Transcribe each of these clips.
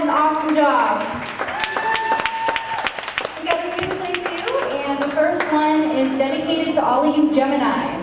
an awesome job. We got a few to play and the first one is dedicated to all of you Geminis.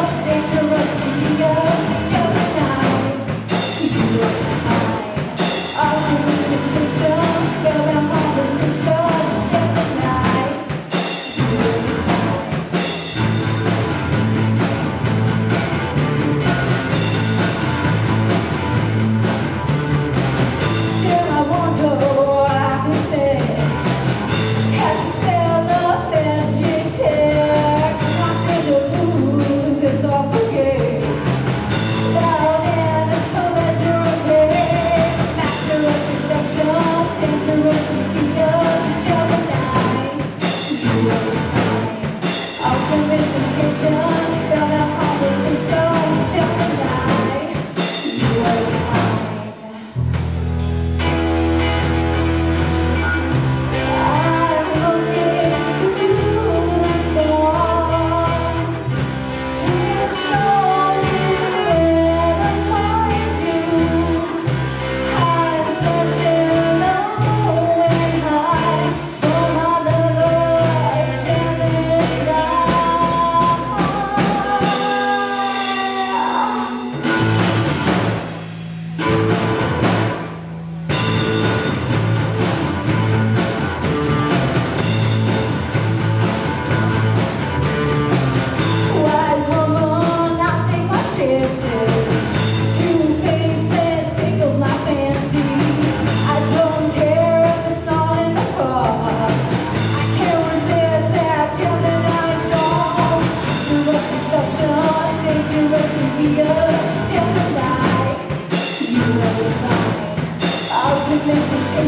of dangerous fear to repetition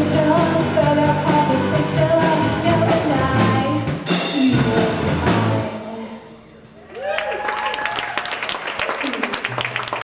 stars.